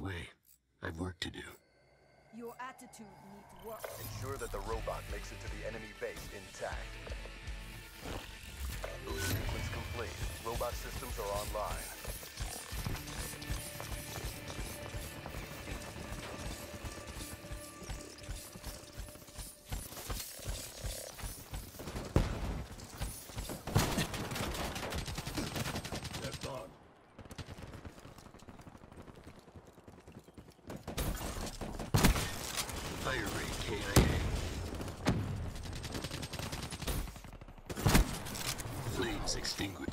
way. I've work to do. Your attitude needs work. Ensure that the robot makes it to the enemy base intact. Sequence complete. Robot systems are online. Flames extinguished.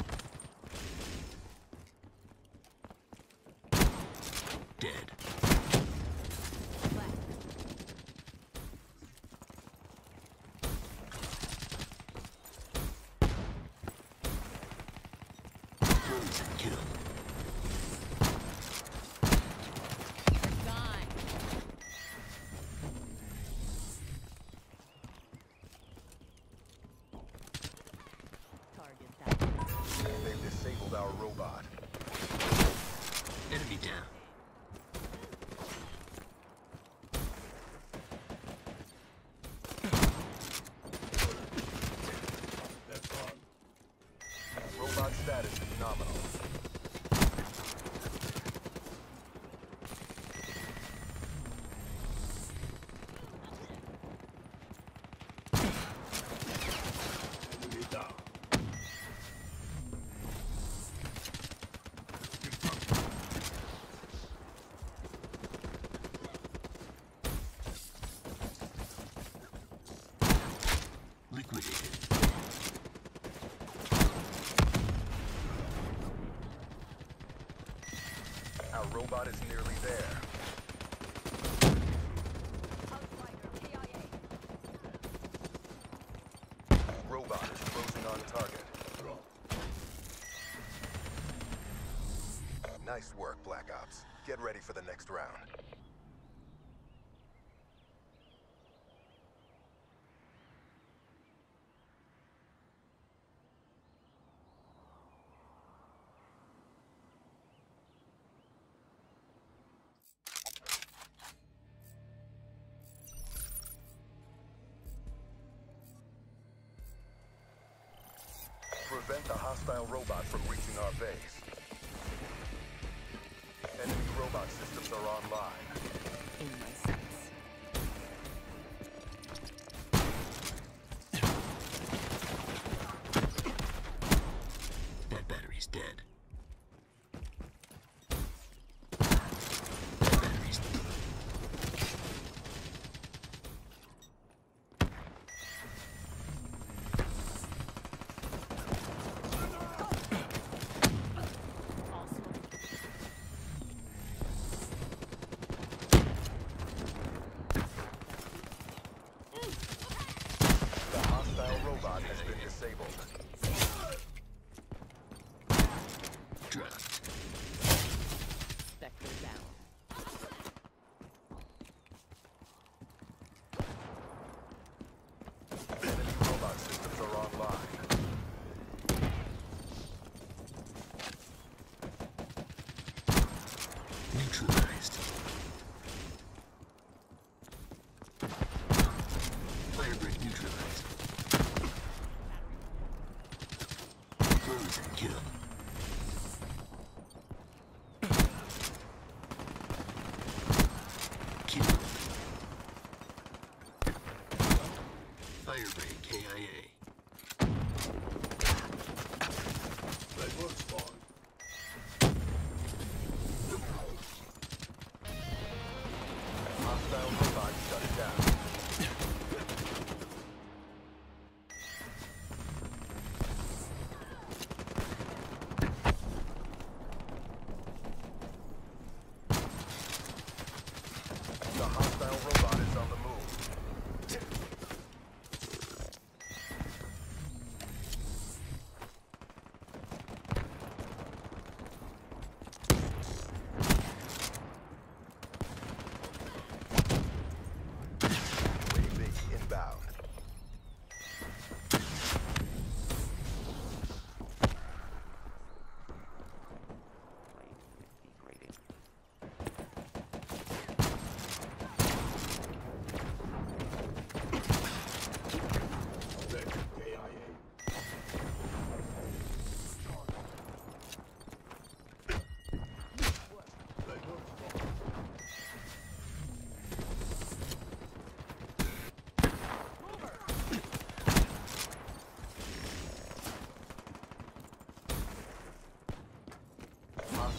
Dead. Kill. Gone. Target that. They've disabled our robot. Enemy down. Left on. Robot status is nominal. Enemy down. Liquidated. Robot is nearly there. Robot is closing on target. Nice work, Black Ops. Get ready for the next round. Prevent the hostile robot from reaching our base. Enemy robot systems are online. Firebreak KIA.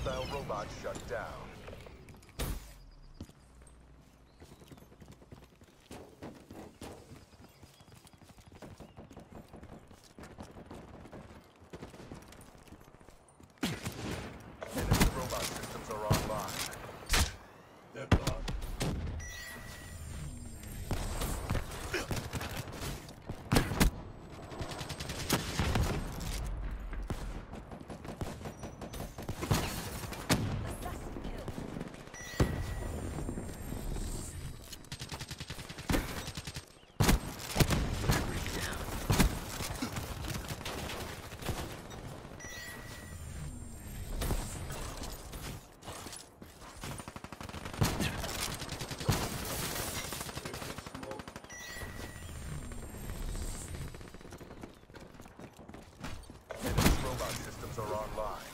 Hostile robot shut down. Enemy robot systems are online. They're gone. Assassin kill. Battery down. Smoke. Enemy robot systems are online.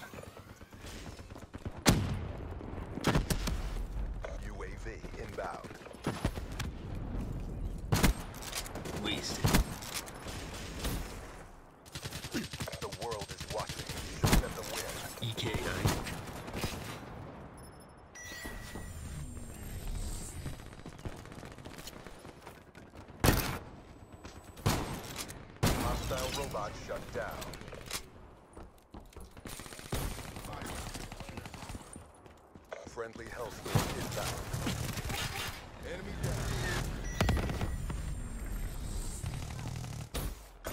UAV inbound. Wasted. The world is watching. Show them the win. EKI. Hostile robot shut down. Friendly Hellstorm inbound. Enemy down.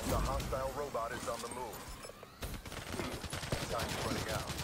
The hostile robot is on the move. Time's running out.